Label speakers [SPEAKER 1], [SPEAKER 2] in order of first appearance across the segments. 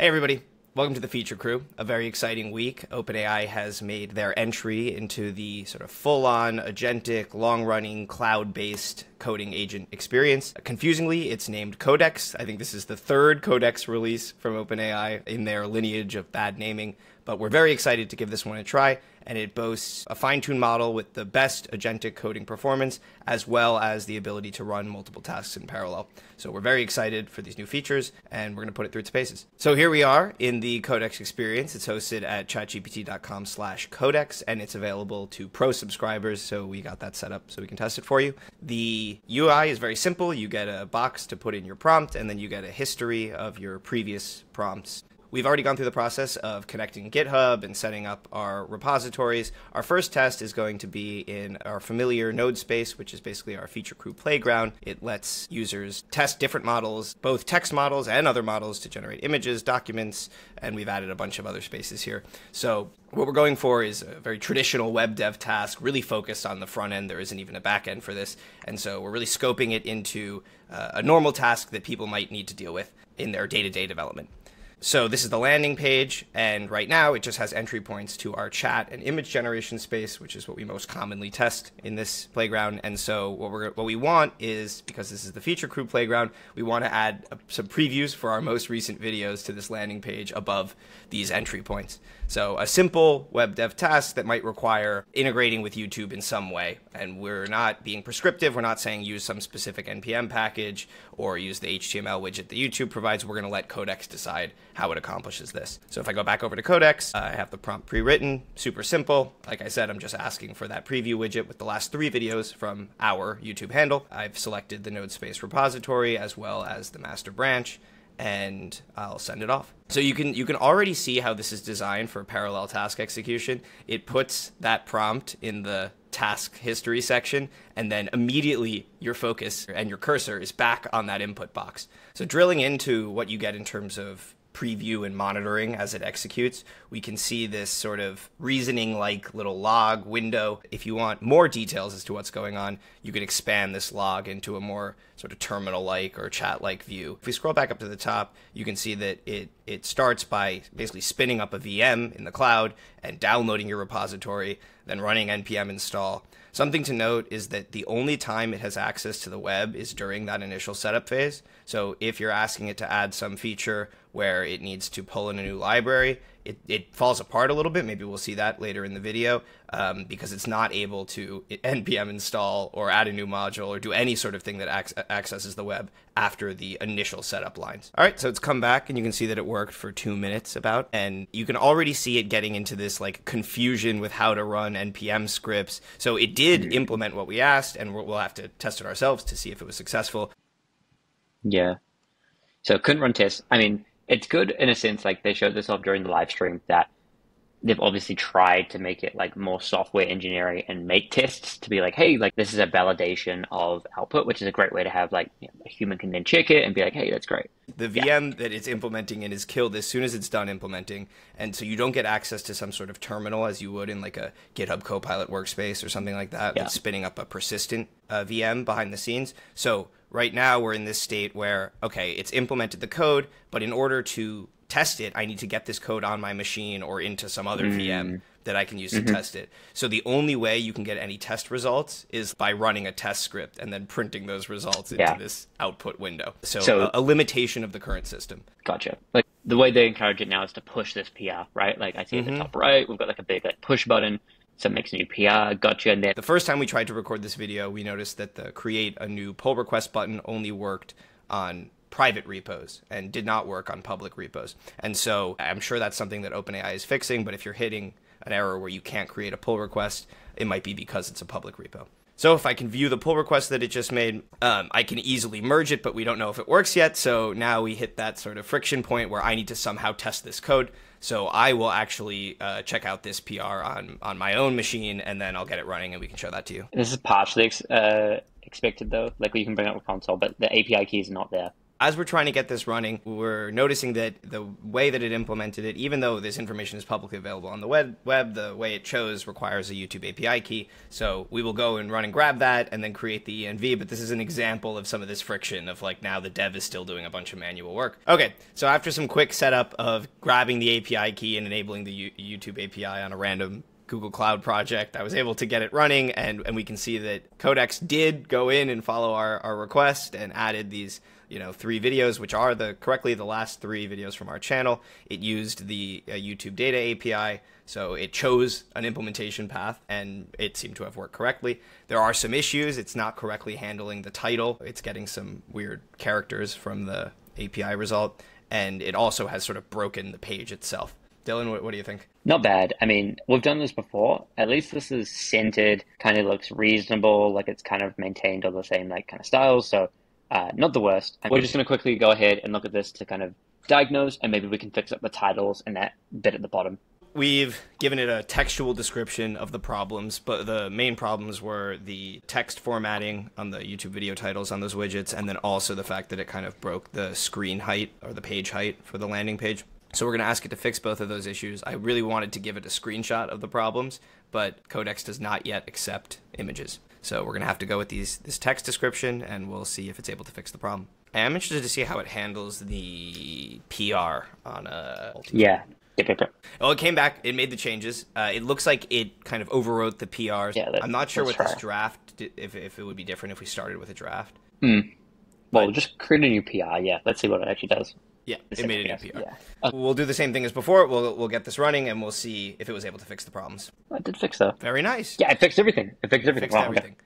[SPEAKER 1] Hey, everybody. Welcome to the Feature Crew. A very exciting week. OpenAI has made their entry into the sort of full on, agentic, long running, cloud based coding agent experience. Confusingly, it's named Codex. I think this is the third Codex release from OpenAI in their lineage of bad naming, but we're very excited to give this one a try and it boasts a fine-tuned model with the best agentic coding performance as well as the ability to run multiple tasks in parallel. So we're very excited for these new features and we're going to put it through its paces. So here we are in the Codex experience. It's hosted at chatgpt.com slash codex and it's available to pro subscribers. So we got that set up so we can test it for you. The UI is very simple. You get a box to put in your prompt and then you get a history of your previous prompts We've already gone through the process of connecting GitHub and setting up our repositories. Our first test is going to be in our familiar node space, which is basically our feature crew playground. It lets users test different models, both text models and other models to generate images, documents, and we've added a bunch of other spaces here. So what we're going for is a very traditional web dev task, really focused on the front end. There isn't even a back end for this. And so we're really scoping it into uh, a normal task that people might need to deal with in their day to day development. So this is the landing page, and right now it just has entry points to our chat and image generation space, which is what we most commonly test in this playground. And so what we what we want is because this is the feature crew playground, we want to add uh, some previews for our most recent videos to this landing page above these entry points. So a simple web dev task that might require integrating with YouTube in some way, and we're not being prescriptive. We're not saying use some specific npm package or use the HTML widget that YouTube provides. We're going to let Codex decide how it accomplishes this. So if I go back over to Codex, I have the prompt pre-written, super simple. Like I said, I'm just asking for that preview widget with the last three videos from our YouTube handle. I've selected the node space repository as well as the master branch and I'll send it off. So you can you can already see how this is designed for parallel task execution. It puts that prompt in the task history section and then immediately your focus and your cursor is back on that input box. So drilling into what you get in terms of preview and monitoring as it executes, we can see this sort of reasoning like little log window. If you want more details as to what's going on, you can expand this log into a more sort of terminal like or chat like view. If we scroll back up to the top, you can see that it, it starts by basically spinning up a VM in the cloud and downloading your repository, then running npm install. Something to note is that the only time it has access to the web is during that initial setup phase. So if you're asking it to add some feature where it needs to pull in a new library, it, it falls apart a little bit. Maybe we'll see that later in the video um, because it's not able to npm install or add a new module or do any sort of thing that ac- accesses the web after the initial setup lines. All right, so it's come back and you can see that it worked for two minutes about, and you can already see it getting into this like confusion with how to run npm scripts. So it did implement what we asked, and we'll have to test it ourselves to see if it was successful.
[SPEAKER 2] Yeah. So couldn't run tests. I mean, it's good in a sense, like they showed this off during the live stream that they've obviously tried to make it like more software engineering and make tests to be like, hey, like this is a validation of output, which is a great way to have like you know, a human can then check it and be like, hey, that's great.
[SPEAKER 1] The VM yeah. that it's implementing in is killed as soon as it's done implementing, and so you don't get access to some sort of terminal as you would in like a GitHub Copilot workspace or something like that, yeah. spinning up a persistent uh, VM behind the scenes. So right now we're in this state where okay it's implemented the code but in order to test it i need to get this code on my machine or into some other mm. vm that i can use mm-hmm. to test it so the only way you can get any test results is by running a test script and then printing those results into yeah. this output window so, so a, a, limitation of the current system
[SPEAKER 2] gotcha like the way they encourage it now is to push this pr right like i see mm-hmm. at the mm-hmm. top right we've got like a big like push button so it makes a new PR, gotcha. And then
[SPEAKER 1] the first time we tried to record this video, we noticed that the create a new pull request button only worked on private repos and did not work on public repos. And so I'm sure that's something that OpenAI is fixing, but if you're hitting an error where you can't create a pull request, it might be because it's a public repo. So if I can view the pull request that it just made, um, I can easily merge it, but we don't know if it works yet. So now we hit that sort of friction point where I need to somehow test this code. So I will actually uh, check out this PR on on my own machine, and then I'll get it running, and we can show that to you.
[SPEAKER 2] This is partially uh, expected though. Like you can bring up a console, but the API key is not there.
[SPEAKER 1] As we're trying to get this running, we're noticing that the way that it implemented it, even though this information is publicly available on the web, web the way it chose requires a YouTube API key. So we will go and run and grab that and then create the env. But this is an example of some of this friction of like now the dev is still doing a bunch of manual work. Okay, so after some quick setup of grabbing the API key and enabling the U- YouTube API on a random Google Cloud project. I was able to get it running, and, and we can see that Codex did go in and follow our, our request and added these you know three videos, which are the correctly the last three videos from our channel. It used the uh, YouTube Data API, so it chose an implementation path, and it seemed to have worked correctly. There are some issues; it's not correctly handling the title. It's getting some weird characters from the API result, and it also has sort of broken the page itself. Dylan, what, what do you think?
[SPEAKER 2] Not bad. I mean, we've done this before. At least this is centered, kind of looks reasonable, like it's kind of maintained all the same like kind of styles. So uh, not the worst. We're just going to quickly go ahead and look at this to kind of diagnose, and maybe we can fix up the titles and that bit at the bottom.
[SPEAKER 1] We've given it a textual description of the problems, but the main problems were the text formatting on the YouTube video titles on those widgets, and then also the fact that it kind of broke the screen height or the page height for the landing page. So we're going to ask it to fix both of those issues. I really wanted to give it a screenshot of the problems, but Codex does not yet accept images. So we're going to have to go with these this text description, and we'll see if it's able to fix the problem. I'm interested to see how it handles the PR on a.
[SPEAKER 2] Yeah. Yep, yep, yep.
[SPEAKER 1] Oh, it came back. It made the changes. Uh, it looks like it kind of overwrote the PRs.
[SPEAKER 2] Yeah,
[SPEAKER 1] I'm not sure what this draft, if, if it would be different if we started with a draft.
[SPEAKER 2] Mm. Well, just create a new PR. Yeah, let's see what it actually does.
[SPEAKER 1] Yeah, it made a
[SPEAKER 2] second
[SPEAKER 1] new PR.
[SPEAKER 2] guess, Yeah.
[SPEAKER 1] We'll do the same thing as before. We'll, we'll get this running, and we'll see if it was able to fix the problems.
[SPEAKER 2] I did fix that.
[SPEAKER 1] Very nice.
[SPEAKER 2] Yeah, it fixed everything. It fixed everything.
[SPEAKER 1] Fixed
[SPEAKER 2] Wow, okay.
[SPEAKER 1] everything.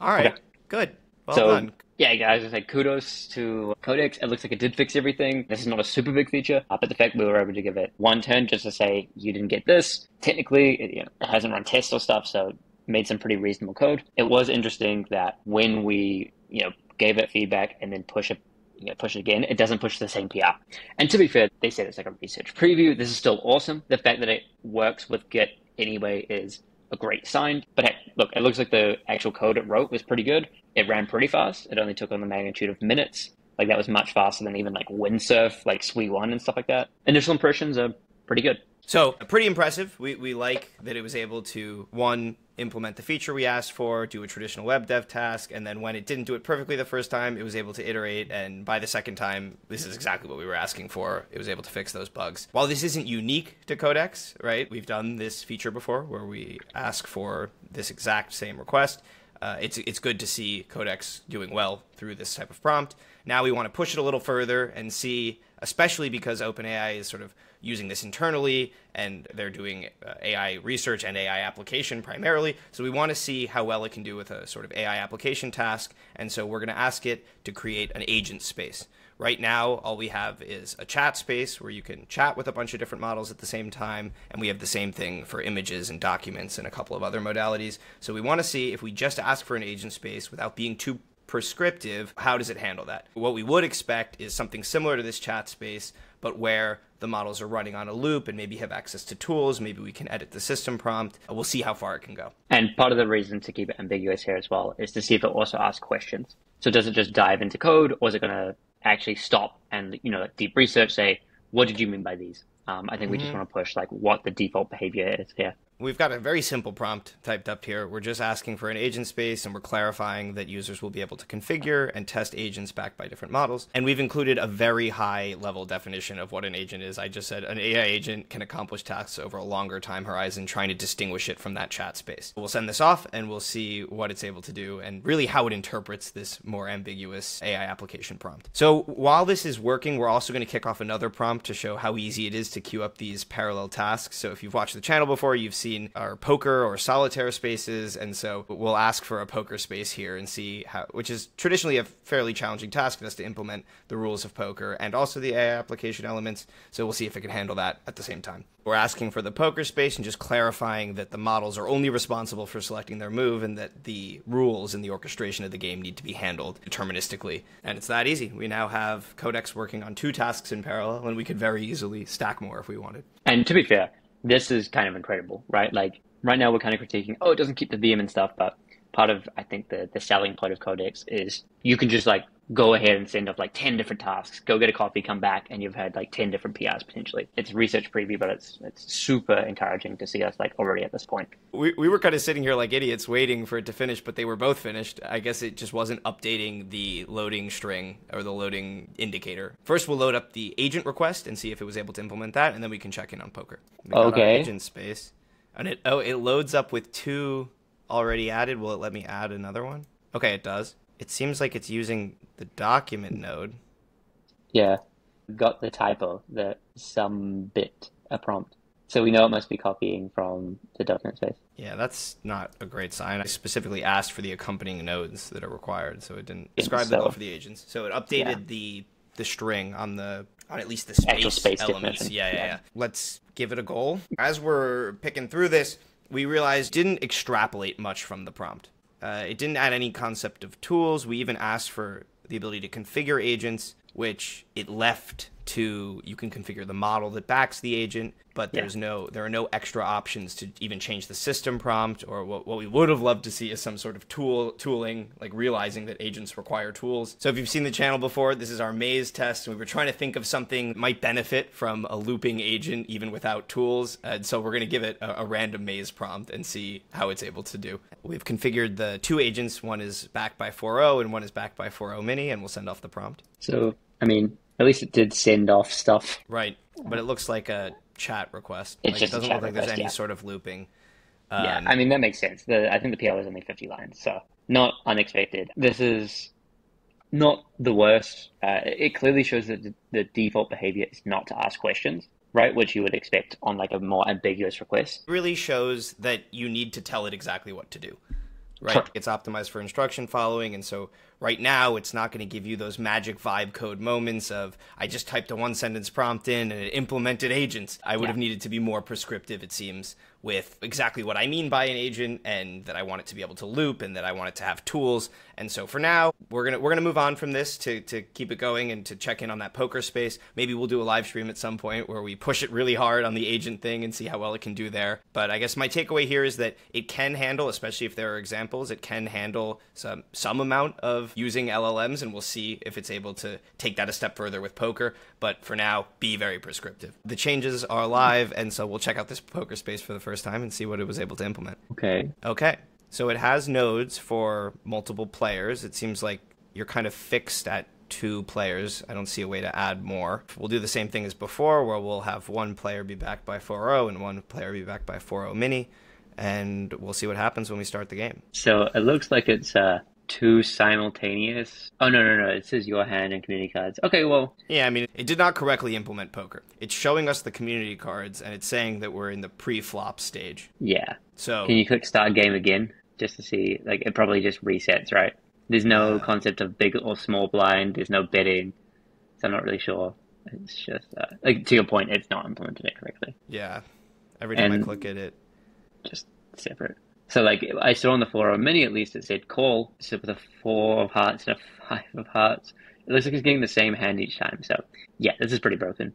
[SPEAKER 1] All right.
[SPEAKER 2] Okay.
[SPEAKER 1] Good. Well
[SPEAKER 2] so
[SPEAKER 1] done.
[SPEAKER 2] yeah, guys, I say kudos to Codex. It looks like it did fix everything. This is not a super big feature, uh, but the fact we were able to give it one turn just to say you didn't get this. Technically, it, you know, it hasn't run tests or stuff, so made some pretty reasonable code. It was interesting that when we you know gave it feedback and then push it. You it again, it doesn't push the same PR. And to be fair, they said it's like a research preview. This is still awesome. The fact that it works with Git anyway is a great sign. But hey, look, it looks like the actual code it wrote was pretty good. It ran pretty fast. It only took on the magnitude of minutes. Like that was much faster than even like Windsurf, like SWE one and stuff like that. Initial impressions are pretty good.
[SPEAKER 1] So pretty impressive. We, we like that it was able to one implement the feature we asked for, do a traditional web dev task, and then when it didn't do it perfectly the first time, it was able to iterate. And by the second time, this is exactly what we were asking for. It was able to fix those bugs. While this isn't unique to Codex, right? We've done this feature before where we ask for this exact same request. Uh, it's it's good to see Codex doing well through this type of prompt. Now we want to push it a little further and see, especially because OpenAI is sort of using this internally and they're doing uh, AI research and AI application primarily. So we want to see how well it can do with a sort of AI application task. And so we're going to ask it to create an agent space. Right now, all we have is a chat space where you can chat with a bunch of different models at the same time, and we have the same thing for images and documents and a couple of other modalities. So we want to see if we just ask for an agent space without being too prescriptive, how does it handle that? What we would expect is something similar to this chat space, but where the models are running on a loop and maybe have access to tools. Maybe we can edit the system prompt. We'll see how far it can go.
[SPEAKER 2] And part of the reason to keep it ambiguous here as well is to see if it also asks questions. So does it just dive into code, or is it going to actually stop and you know like deep research say what did you mean by these? Um, I think we just want to push like what the default behavior is here.
[SPEAKER 1] We've got a very simple prompt typed up here. We're just asking for an agent space and we're clarifying that users will be able to configure and test agents backed by different models. And we've included a very high level definition of what an agent is. I just said an AI agent can accomplish tasks over a longer time horizon, trying to distinguish it from that chat space. We'll send this off and we'll see what it's able to do and really how it interprets this more ambiguous AI application prompt. So while this is working, we're also going to kick off another prompt to show how easy it is to queue up these parallel tasks. So if you've watched the channel before, you've seen our poker or solitaire spaces, and so we'll ask for a poker space here and see how, which is traditionally a fairly challenging task for us to implement the rules of poker and also the AI application elements. So we'll see if it can handle that at the same time. We're asking for the poker space and just clarifying that the models are only responsible for selecting their move and that the rules and the orchestration of the game need to be handled deterministically. And it's that easy. We now have Codex working on two tasks in parallel, and we could very easily stack more if we wanted.
[SPEAKER 2] And to be fair, this is kind of incredible, right? Like right now we're kind of critiquing, oh, it doesn't keep the VM and stuff, but part of I think the the selling point of Codex is you can just like go ahead and send off like 10 different tasks, go get a coffee, come back, and you've had like 10 different PRs potentially. It's research preview, but it's it's super encouraging to see us like already at this point.
[SPEAKER 1] We, we were kind of sitting here like idiots waiting for it to finish, but they were both finished. I guess it just wasn't updating the loading string or the loading indicator. First, we'll load up the agent request and see if it was able to implement that, and then we can check in on poker. We
[SPEAKER 2] Okay.
[SPEAKER 1] agent space. And it, oh, it loads up with two already added. Will it let me add another one? Okay, it does. It seems like it's using the document node.
[SPEAKER 2] Yeah. Got the typo, the some bit a prompt. So we know it must be copying from the document space.
[SPEAKER 1] Yeah, that's not a great sign. I specifically asked for the accompanying nodes that are required, so it didn't describe
[SPEAKER 2] so-
[SPEAKER 1] all for the agents. So it updated
[SPEAKER 2] Yeah.
[SPEAKER 1] the the string on the on at least the space,
[SPEAKER 2] Actual space
[SPEAKER 1] elements. Yeah, yeah,
[SPEAKER 2] Yeah.
[SPEAKER 1] yeah. Let's give it a goal. As we're picking through this, we realized didn't extrapolate much from the prompt. Uh, it didn't add any concept of tools. We even asked for the ability to configure agents, which it left to you can configure the model that backs the agent, but
[SPEAKER 2] Yeah.
[SPEAKER 1] there's no there are no extra options to even change the system prompt or what, what we would have loved to see is some sort of tool tooling like realizing that agents require tools. So if you've seen the channel before this is our maze test and we were trying to think of something that might benefit from a looping agent even without tools and so we're going to give it a, a random maze prompt and see how it's able to do. We've configured the two agents one is backed by 4o and one is backed by 4o mini and we'll send off the prompt.
[SPEAKER 2] So I mean, at least it did send off stuff.
[SPEAKER 1] Right, but it looks like a chat request. Like,
[SPEAKER 2] just
[SPEAKER 1] it doesn't look like there's
[SPEAKER 2] request,
[SPEAKER 1] any
[SPEAKER 2] yeah.
[SPEAKER 1] sort of looping.
[SPEAKER 2] yeah,
[SPEAKER 1] Um,
[SPEAKER 2] I mean that makes sense. The I think the PR is only 50 lines, so not unexpected. This is not the worst. Uh, it clearly shows that the, the default behavior is not to ask questions, right? Which you would expect on like a more ambiguous request.
[SPEAKER 1] really shows that you need to tell it exactly what to do. Right?
[SPEAKER 2] Correct.
[SPEAKER 1] It's optimized for instruction following, and so right now it's not going to give you those magic vibe code moments of I just typed a one sentence prompt in and it implemented agents. I would
[SPEAKER 2] Yeah.
[SPEAKER 1] have needed to be more prescriptive, it seems, with exactly what I mean by an agent and that I want it to be able to loop and that I want it to have tools. And so for now, we're gonna we're gonna move on from this to to keep it going and to check in on that poker space. Maybe we'll do a live stream at some point where we push it really hard on the agent thing and see how well it can do there. But I guess my takeaway here is that it can handle, especially if there are examples, it can handle some some amount of using LLMs, and we'll see if it's able to take that a step further with poker. But for now, be very prescriptive. The changes are live, and so we'll check out this poker space for the first time and see what it was able to implement.
[SPEAKER 2] Okay.
[SPEAKER 1] Okay. So it has nodes for multiple players. It seems like you're kind of fixed at two players. I don't see a way to add more. We'll do the same thing as before, where we'll have one player be backed by 4o and one player be backed by 4o mini, and we'll see what happens when we start the game.
[SPEAKER 2] So it looks like it's uh two simultaneous. Oh no no no! It says your hand and community cards. Okay, well
[SPEAKER 1] Yeah, I mean, it did not correctly implement poker. It's showing us the community cards, and it's saying that we're in the pre-flop stage.
[SPEAKER 2] yeah.
[SPEAKER 1] So
[SPEAKER 2] Can you click start game again just to see? Like it probably just resets, right? There's no concept of big or small blind. There's no betting, so I'm not really sure. It's just uh, like to your point, it's not implemented it correctly.
[SPEAKER 1] yeah, every time I click it, it
[SPEAKER 2] Just separate. So like I saw on the 4o mini at least it said call, so with a four of hearts and a five of hearts. It looks like he's getting the same hand each time. So yeah, this is pretty broken.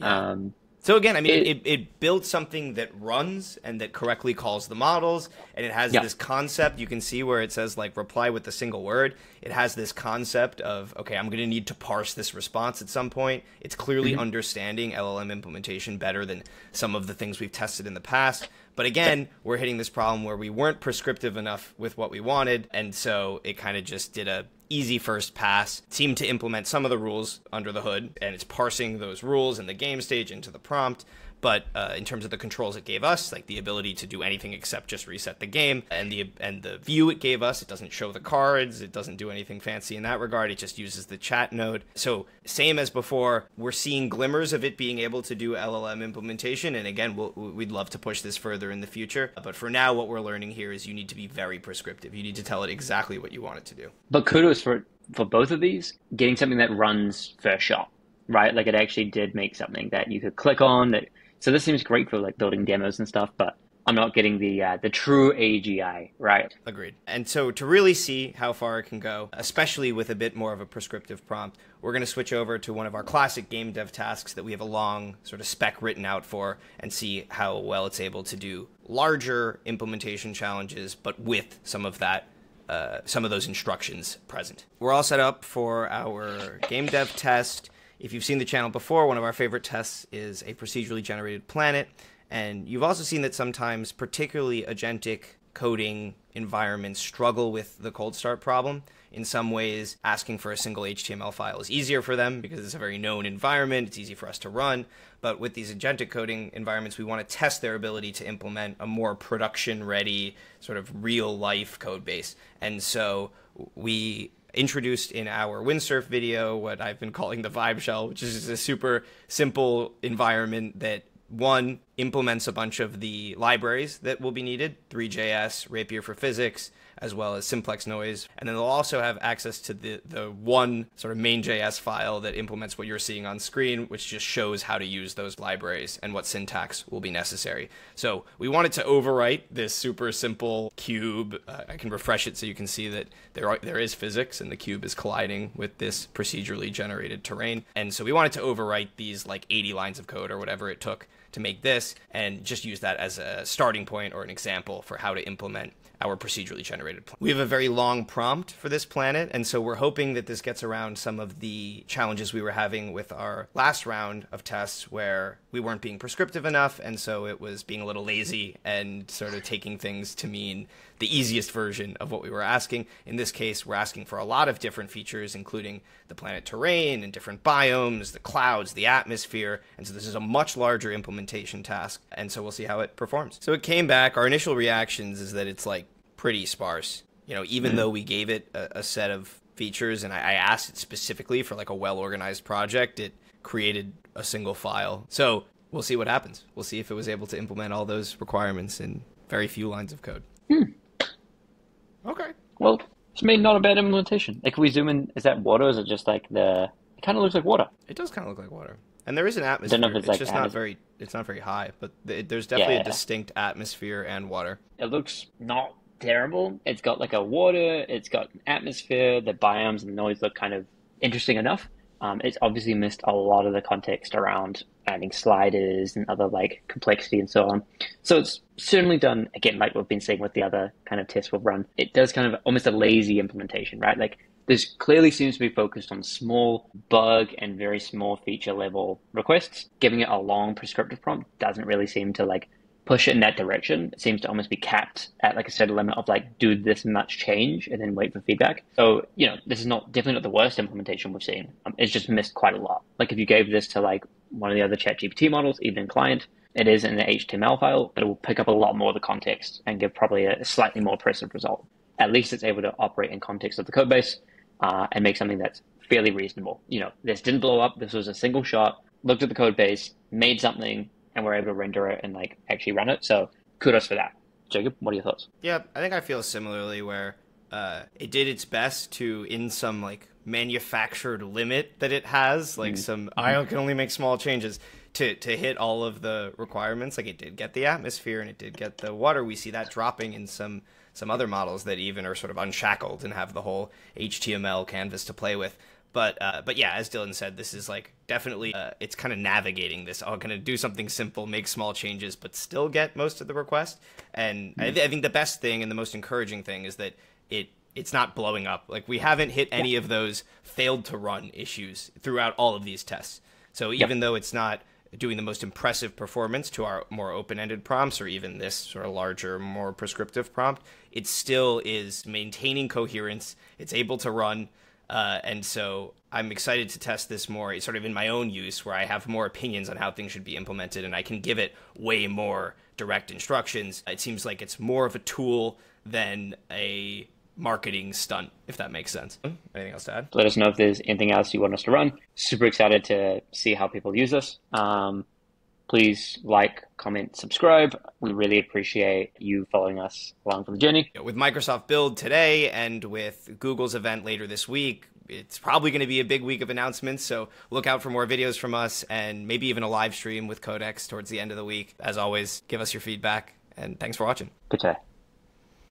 [SPEAKER 2] Um,
[SPEAKER 1] So again, I mean, it,
[SPEAKER 2] It-
[SPEAKER 1] it, built something that runs and that correctly calls the models, and it has
[SPEAKER 2] Yeah.
[SPEAKER 1] this concept. You can see where it says like reply with a single word. It has this concept of okay, I'm going to need to parse this response at some point. It's clearly
[SPEAKER 2] Mm-hmm.
[SPEAKER 1] understanding LLM implementation better than some of the things we've tested in the past. But again, we're hitting this problem where we weren't prescriptive enough with what we wanted, and so it kind of just did a easy first pass. Seemed to implement some of the rules under the hood, and it's parsing those rules in the game stage into the prompt. But uh, in terms of the controls it gave us, like the ability to do anything except just reset the game, and the and the view it gave us, it doesn't show the cards, it doesn't do anything fancy in that regard. It just uses the chat node. So same as before, we're seeing glimmers of it being able to do LLM implementation. And again, we'll, we'd love to push this further in the future. But for now, what we're learning here is you need to be very prescriptive. You need to tell it exactly what you want it to do.
[SPEAKER 2] But kudos for for both of these, getting something that runs first shot, right? Like it actually did make something that you could click on. That so this seems great for like building demos and stuff. But I'm not getting the uh, the true AGI, right?
[SPEAKER 1] Agreed. And so to really see how far it can go, especially with a bit more of a prescriptive prompt, we're going to switch over to one of our classic game dev tasks that we have a long sort of spec written out for and see how well it's able to do larger implementation challenges, but with some of that uh, some of those instructions present. We're all set up for our game dev test. If you've seen the channel before, one of our favorite tests is a procedurally generated planet. And you've also seen that sometimes, particularly agentic coding environments struggle with the cold start problem. In some ways, asking for a single HTML file is easier for them because it's a very known environment. It's easy for us to run. But with these agentic coding environments, we want to test their ability to implement a more production ready, sort of real life code base. And so we introduced in our windsurf video what I've been calling the vibe shell, which is a super simple environment that one implements a bunch of the libraries that will be needed Three.js rapier for physics as well as simplex noise. And then they'll also have access to the, the one sort of main.js file that implements what you're seeing on screen which just shows how to use those libraries and what syntax will be necessary. So we wanted to overwrite this super simple cube. Uh, i can refresh it so you can see that there, are, there is physics and the cube is colliding with this procedurally generated terrain. And so we wanted to overwrite these like 80 lines of code or whatever it took to make this and just use that as a starting point or an example for how to implement our procedurally generated plan. We have a very long prompt for this planet, and so we're hoping that this gets around some of the challenges we were having with our last round of tests where we weren't being prescriptive enough, and so it was being a little lazy and sort of taking things to mean the easiest version of what we were asking. In this case, we're asking for a lot of different features, including the planet terrain and different biomes, the clouds, the atmosphere. And so this is a much larger implementation task. And so we'll see how it performs. So it came back. Our initial reactions is that it's like pretty sparse. You know, even mm-hmm. though we gave it a, a set of features and I, I asked it specifically for like a well organized project, it created a single file. So we'll see what happens. We'll see if it was able to implement all those requirements in very few lines of code.
[SPEAKER 2] Hmm.
[SPEAKER 1] Okay.
[SPEAKER 2] Well, it's made not a bad implementation. Like, if we zoom in, is that water? Or is it just like the? It kind of looks like water.
[SPEAKER 1] It does kind of look like water, and there is an atmosphere. I don't know It's, it's like just not very. It's not very high, but there's definitely yeah. a distinct atmosphere and water.
[SPEAKER 2] It looks not terrible. It's got like a water. It's got an atmosphere. The biomes and the noise look kind of interesting enough. Um, it's obviously missed a lot of the context around adding sliders and other like complexity and so on. So it's certainly done again, like we've been seeing with the other kind of tests we've run. It does kind of almost a lazy implementation, right? Like this clearly seems to be focused on small bug and very small feature level requests. Giving it a long prescriptive prompt doesn't really seem to like push it in that direction. It seems to almost be capped at like a set limit of like do this much change and then wait for feedback. So you know this is not definitely not the worst implementation we've seen. Um, it's just missed quite a lot. Like if you gave this to like one of the other ChatGPT models, even in client, it is in the HTML file, but it will pick up a lot more of the context and give probably a slightly more impressive result. At least it's able to operate in context of the code base uh, and make something that's fairly reasonable. You know, this didn't blow up. This was a single shot. Looked at the code base, made something and we're able to render it and like actually run it. So kudos for that. Jacob, what are your thoughts?
[SPEAKER 1] Yeah, I think I feel similarly where uh, it did its best to, in some like manufactured limit that it has, like mm some I can only make small changes to to hit all of the requirements. Like it did get the atmosphere and it did get the water. We see that dropping in some some other models that even are sort of unshackled and have the whole HTML canvas to play with. But uh, but yeah, as Dylan said, this is like definitely uh, it's kind of navigating this. Oh, gonna do something simple, make small changes, but still get most of the request. And mm-hmm. I, th- I, think the best thing and the most encouraging thing is that it it's not blowing up. Like we haven't hit any yeah. of those failed to run issues throughout all of these tests. So even though it's not doing the most impressive performance to our more open-ended prompts or even this sort of larger more prescriptive prompt it still is maintaining coherence it's able to run uh, and so I'm excited to test this more, sort of in my own use, where I have more opinions on how things should be implemented, and I can give it way more direct instructions. It seems like it's more of a tool than a marketing stunt, if that makes sense. Anything else to add?
[SPEAKER 2] Let us know if there's anything else you want us to run. Super excited to see how people use this. Um, please like, comment, subscribe. We really appreciate you following us along for the journey.
[SPEAKER 1] With Microsoft Build today and with Google's event later this week, it's probably going to be a big week of announcements. So look out for more videos from us and maybe even a live stream with Codex towards the end of the week. As always, give us your feedback and thanks for watching.
[SPEAKER 2] Good day.